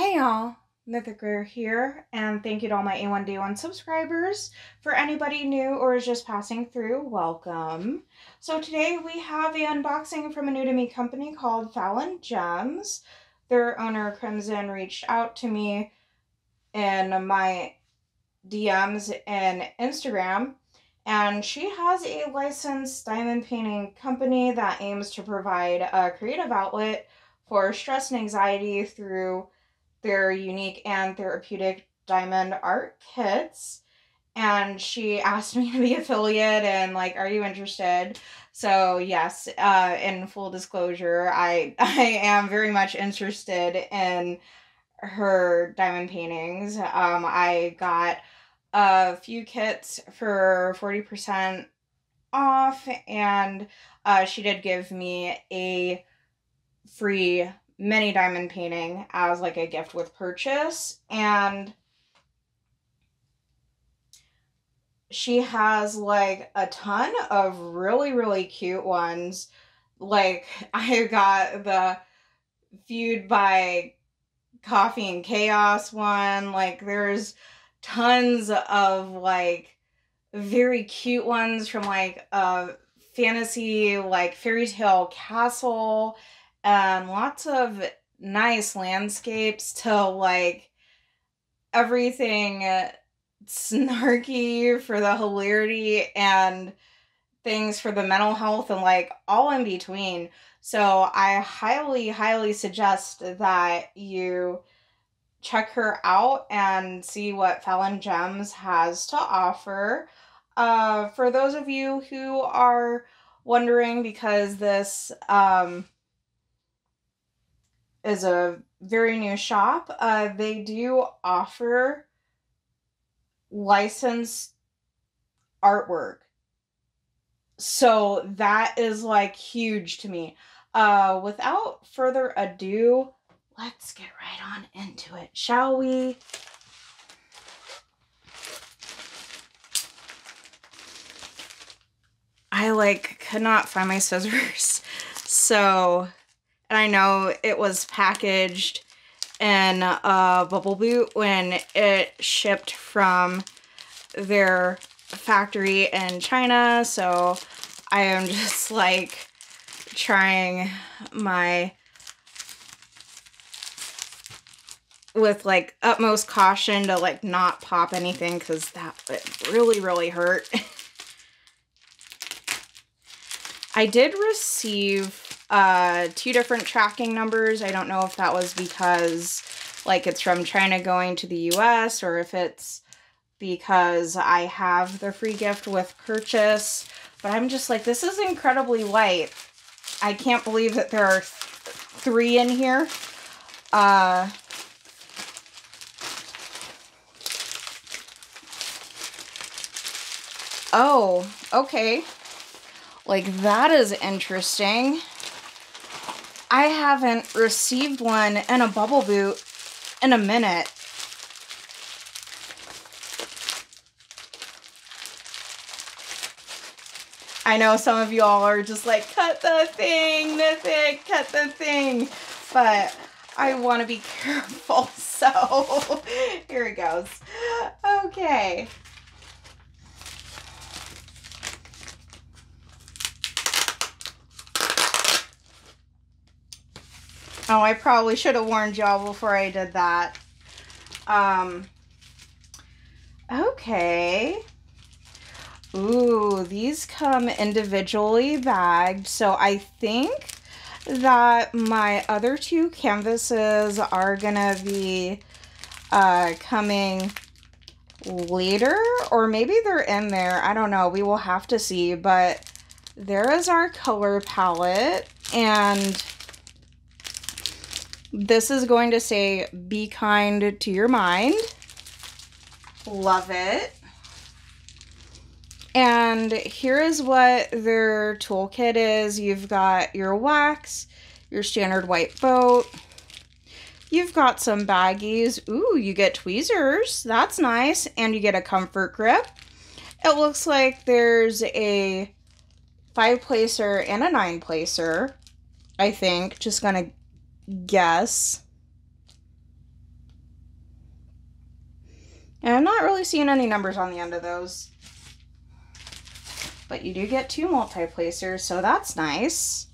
Hey y'all, Mythic Rare here, and thank you to all my A1 Day 1 subscribers. For anybody new or is just passing through, welcome. So today we have an unboxing from a new to me company called Fallon Gems. Their owner, Crimson, reached out to me in my DMs and Instagram, and she has a licensed diamond painting company that aims to provide a creative outlet for stress and anxiety through their unique and therapeutic diamond art kits. And she asked me to be affiliate and like are you interested? So yes uh in full disclosure i i am very much interested in her diamond paintings. Um i got a few kits for 40% off and uh she did give me a free mini diamond painting as like a gift with purchase and she has like a ton of really really cute ones. Like i got the fueled by coffee and chaos one. Like there's tons of like very cute ones from like a fantasy like fairy tale castle and lots of nice landscapes to like everything snarky for the hilarity and things for the mental health and like all in between. So I highly, highly suggest that you check her out and see what Fallon Gems has to offer. Uh, for those of you who are wondering, because this um, is a very new shop. Uh, they do offer licensed artwork. So that is like huge to me. Uh, without further ado, let's get right on into it, shall we? I like could not find my scissors. So and I know it was packaged in a bubble boot when it shipped from their factory in China. So I am just like trying my with like utmost caution to like not pop anything because that would really really hurt I did receive uh, two different tracking numbers. I don't know if that was because like it's from China going to the US or if it's because I have the free gift with purchase. But I'm just like, this is incredibly light. I can't believe that there are th three in here. Uh, oh, okay. Like, that is interesting. I haven't received one in a bubble boot in a minute. I know some of y'all are just like, cut the thing, the thing, cut the thing. But I want to be careful, so here it goes. Okay. Oh, I probably should have warned y'all before I did that. Um, okay. Ooh, these come individually bagged. So I think that my other two canvases are to be uh, coming later. Or maybe they're in there. I don't know. We will have to see. But there is our color palette. And this is going to say, be kind to your mind. Love it. And here is what their toolkit is. You've got your wax, your standard white boat. You've got some baggies. Ooh, you get tweezers. That's nice. And you get a comfort grip. It looks like there's a five placer and a nine placer. I think. Just gonna guess. And I'm not really seeing any numbers on the end of those. But you do get two multi-placers, so that's nice.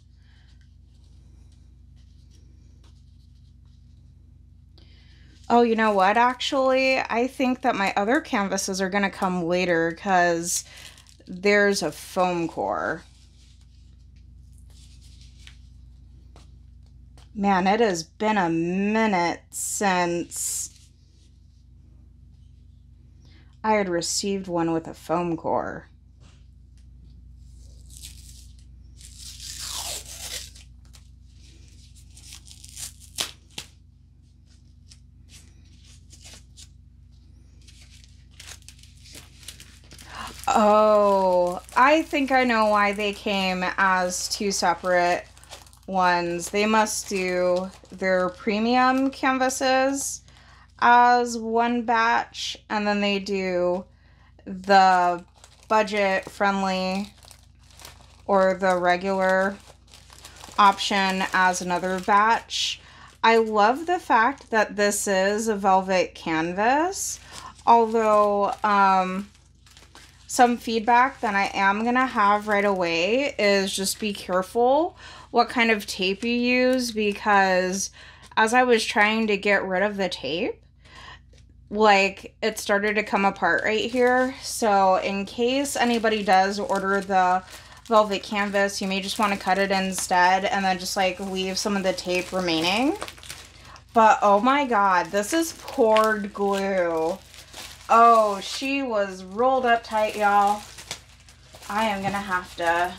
Oh, you know what, actually? I think that my other canvases are going to come later because there's a foam core. Man, it has been a minute since I had received one with a foam core. Oh, I think I know why they came as two separate ones. They must do their premium canvases as one batch, and then they do the budget friendly or the regular option as another batch. I love the fact that this is a velvet canvas, although um, some feedback that I am going to have right away is just be careful what kind of tape you use because as I was trying to get rid of the tape, like it started to come apart right here. So in case anybody does order the velvet canvas, you may just want to cut it instead and then just like leave some of the tape remaining. But oh my god, this is poured glue. Oh, she was rolled up tight, y'all. I am to have to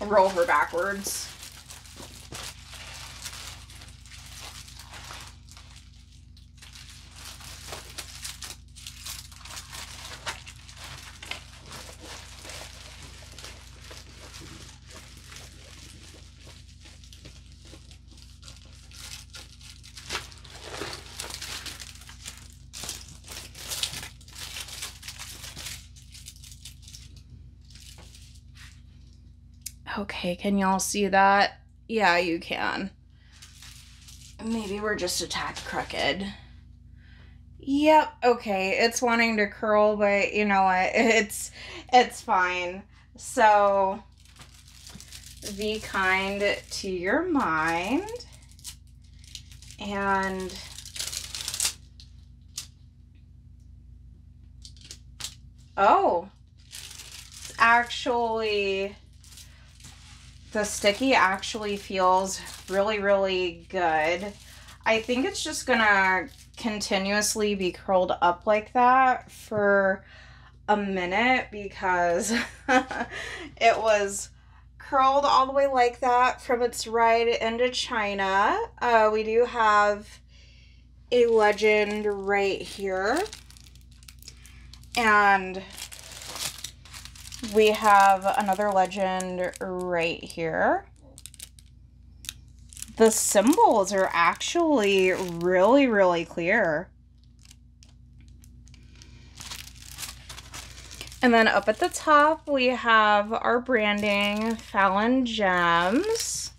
roll her backwards. Okay, can y'all see that? Yeah, you can. Maybe we're just a tad crooked. Yep, okay, it's wanting to curl, but you know what? It's it's fine. So be kind to your mind and oh it's actually the sticky actually feels really, really good. I think it's just gonna continuously be curled up like that for a minute because it was curled all the way like that from its ride into China. Uh, we do have a legend right here. And we have another legend right here. The symbols are actually really, really clear. And then up at the top, we have our branding, Fallon Gems.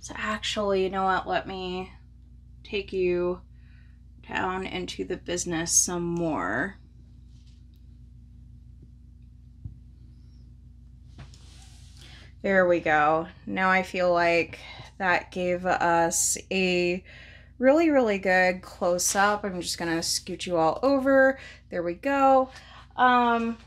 So actually, you know what? Let me take you down into the business some more. There we go. Now I feel like that gave us a really, really good close up. I'm just going to scoot you all over. There we go. Um,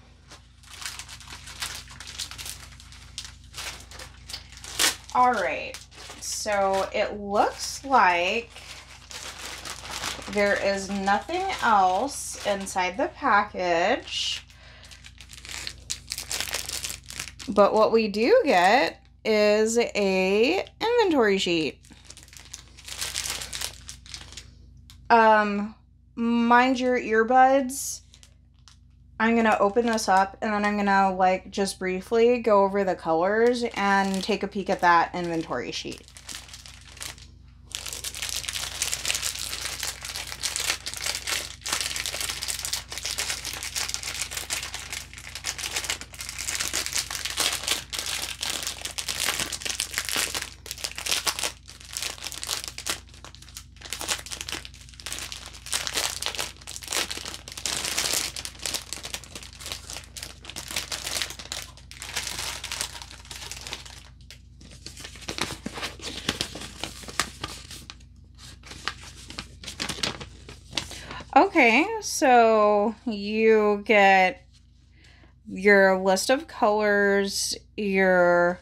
all right. So it looks like there is nothing else inside the package. But what we do get is a inventory sheet. Um, mind your earbuds. I'm going to open this up and then I'm going to like just briefly go over the colors and take a peek at that inventory sheet. Okay, so you get your list of colors, your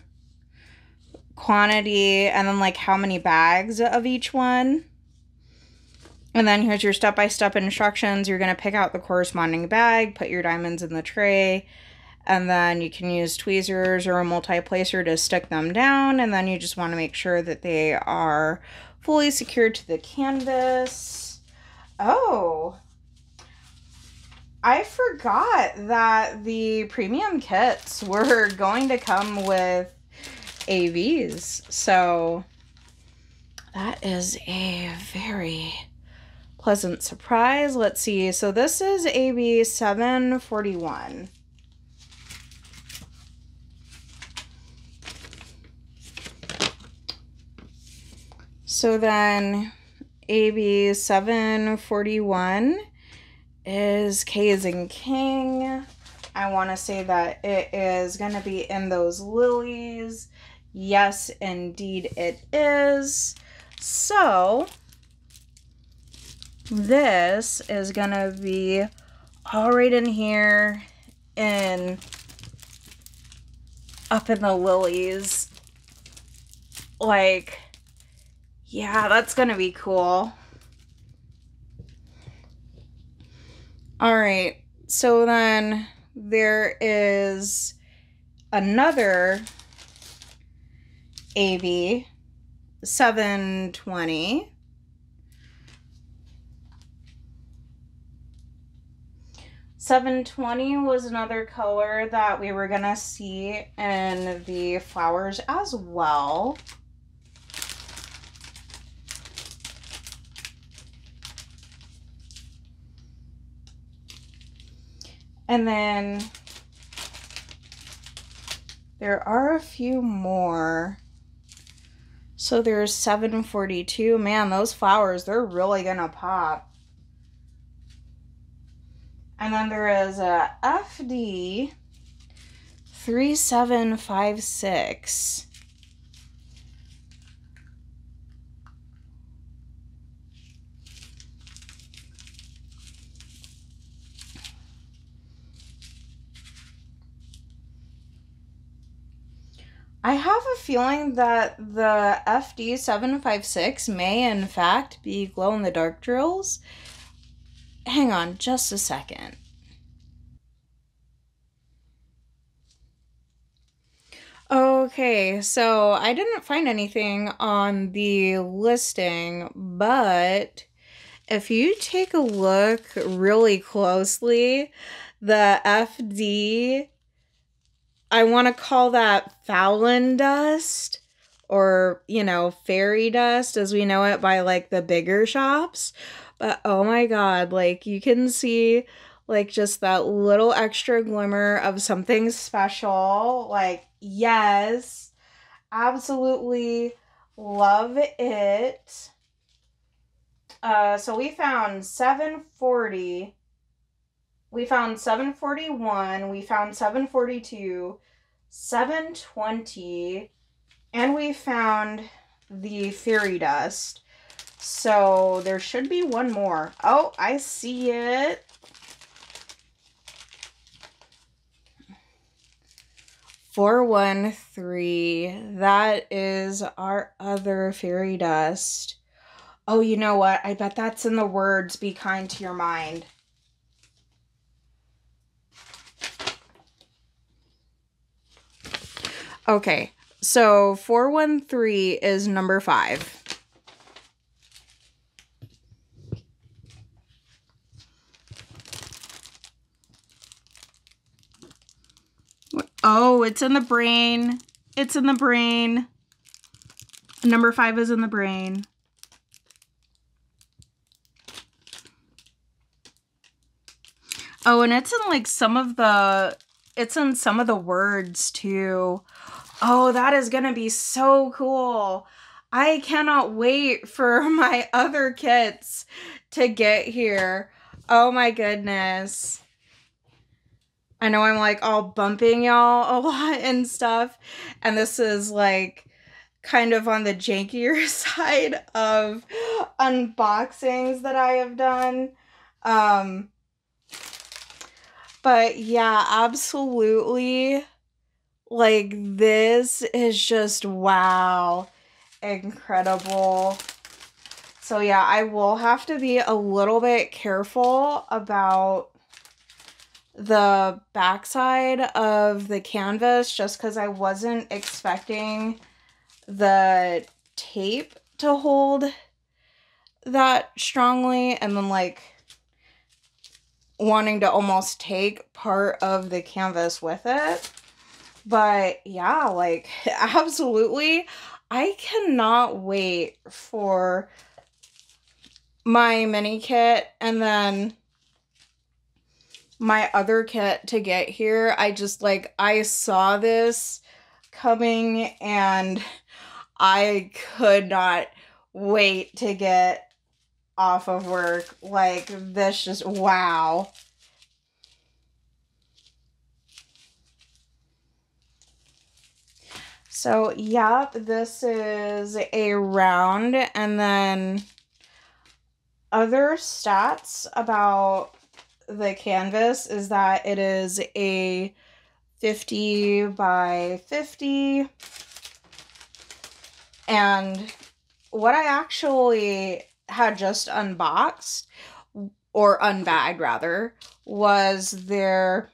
quantity, and then like how many bags of each one. And then here's your step-by-step instructions. You're going to pick out the corresponding bag, put your diamonds in the tray, and then you can use tweezers or a multi-placer to stick them down. And then you just want to make sure that they are fully secured to the canvas. Oh, I forgot that the premium kits were going to come with ABs. So that is a very pleasant surprise. Let's see. So this is AB 741. So then AB 741 is K is in King. I want to say that it is going to be in those lilies. Yes, indeed it is. So this is gonna be all right in here and up in the lilies. Like, yeah, that's gonna be cool. All right, so then there is another AB 720 720 was another color that we were gonna see in the flowers as well. And then there are a few more. So there's 742. Man, those flowers, they're really gonna pop. And then there is a FD 3756. I have a feeling that the FD756 may in fact be glow in the dark drills hang on just a second. Okay, so I didn't find anything on the listing, but if you take a look really closely, the FD, I want to call that Fallon dust or, you know, fairy dust as we know it by like the bigger shops. But oh my god, like you can see like just that little extra glimmer of something special. Like, yes, absolutely love it. Uh, so we found 740. We found 741. We found 742, 720, and we found the fairy dust. So there should be one more. Oh, I see it. Four one three. That is our other fairy dust. Oh, you know what? I bet that's in the words be kind to your mind. Okay, so 413 is number five. Oh, it's in the brain. It's in the brain. Number five is in the brain. Oh, and it's in like some of the, it's in some of the words too. Oh, that is going to be so cool. I cannot wait for my other kits to get here. Oh my goodness. I know I'm like all bumping y'all a lot and stuff. And this is like kind of on the jankier side of unboxings that I have done. Um, but yeah, absolutely. Like, this is just wow. Incredible. So, yeah, I will have to be a little bit careful about the backside of the canvas just because I wasn't expecting the tape to hold that strongly and then like wanting to almost take part of the canvas with it. But yeah, like absolutely. I cannot wait for my mini kit and then my other kit to get here. I just like I saw this coming and I could not wait to get off of work. Like this just wow. So, yep, this is a round and then other stats about the canvas is that it is a 50 by 50 and what I actually had just unboxed or unbagged rather was their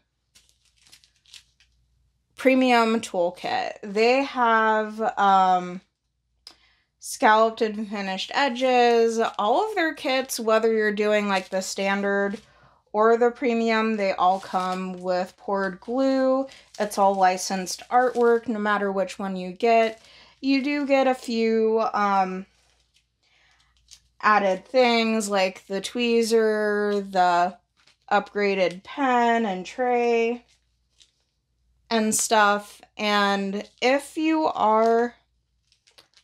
premium toolkit. They have um scalloped and finished edges. All of their kits, whether you're doing like the standard or the premium, they all come with poured glue. It's all licensed artwork, no matter which one you get. You do get a few um, added things like the tweezer, the upgraded pen and tray, and stuff. And if you are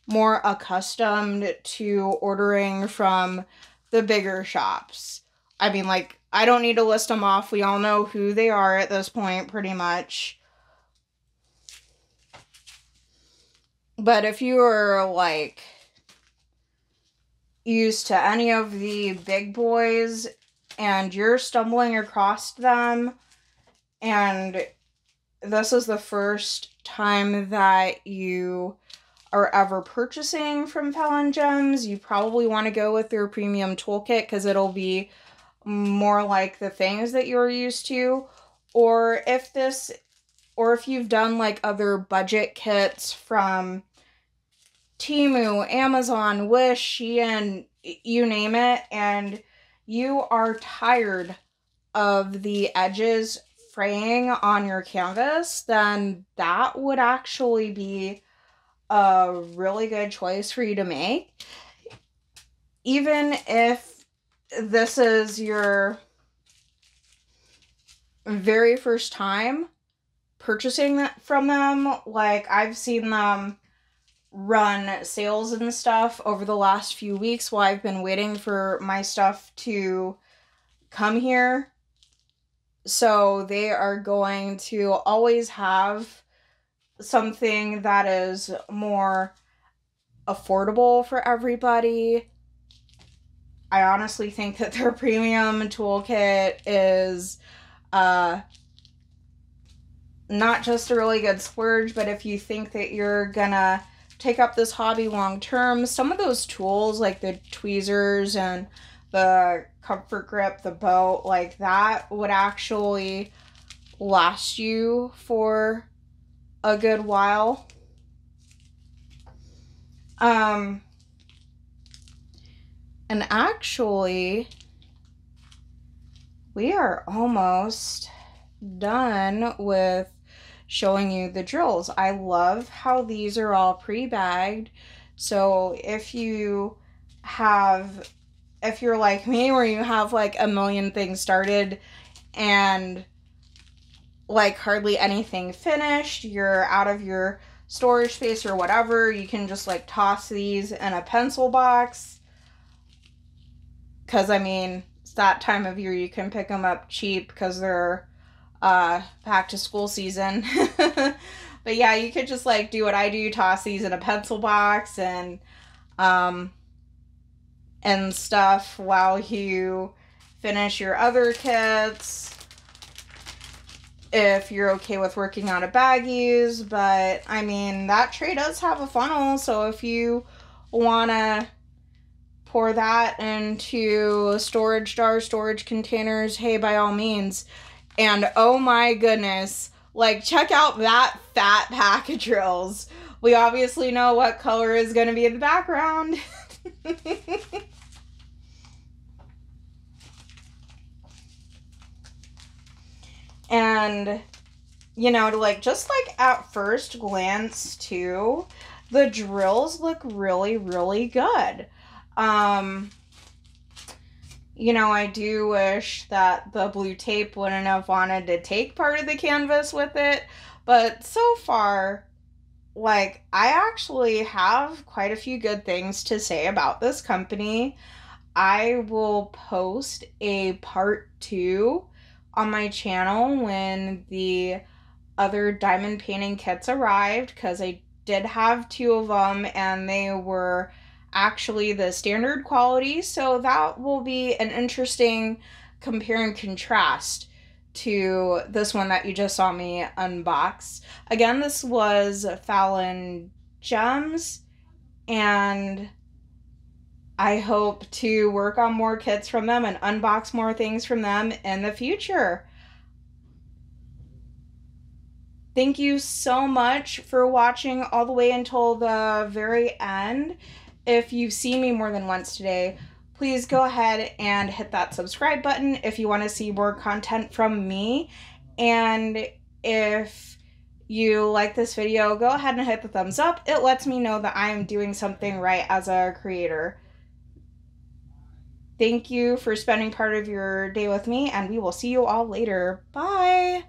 more accustomed to ordering from the bigger shops, I mean, like, I don't need to list them off. We all know who they are at this point, pretty much. But if you are, like, used to any of the big boys and you're stumbling across them and this is the first time that you are ever purchasing from Fallon Gems, you probably want to go with their premium toolkit because it'll be more like the things that you're used to. Or if this, or if you've done like other budget kits from Temu, Amazon, Wish, Shein, you name it, and you are tired of the edges fraying on your canvas, then that would actually be a really good choice for you to make. Even if this is your very first time purchasing from them, like I've seen them run sales and stuff over the last few weeks while I've been waiting for my stuff to come here. So they are going to always have something that is more affordable for everybody. I honestly think that their premium toolkit is uh not just a really good splurge, but if you think that you're gonna take up this hobby long term, some of those tools like the tweezers and the comfort grip, the boat, like that would actually last you for a good while. Um and actually we are almost done with showing you the drills. I love how these are all pre-bagged. So if you have, if you're like me where you have like a million things started and like hardly anything finished, you're out of your storage space or whatever, you can just like toss these in a pencil box. Cause I mean, it's that time of year you can pick them up cheap because they're uh, back to school season. but yeah, you could just like do what I do, toss these in a pencil box and um and stuff while you finish your other kits if you're okay with working out of baggies. But I mean, that tray does have a funnel, so if you want to pour that into storage jars, storage containers, hey, by all means. And oh my goodness, like check out that fat pack of drills. We obviously know what color is going to be in the background. and you know, to like just like at first glance too, the drills look really really good. Um you know, I do wish that the blue tape wouldn't have wanted to take part of the canvas with it, but so far like I actually have quite a few good things to say about this company. I will post a part 2 on my channel when the other diamond painting kits arrived because I did have two of them and they were actually the standard quality. So that will be an interesting compare and contrast to this one that you just saw me unbox. Again, this was Fallon Gems and I hope to work on more kits from them and unbox more things from them in the future. Thank you so much for watching all the way until the very end. If you've seen me more than once today, please go ahead and hit that subscribe button if you want to see more content from me. And if you like this video, go ahead and hit the thumbs up. It lets me know that I am doing something right as a creator. Thank you for spending part of your day with me, and we will see you all later. Bye!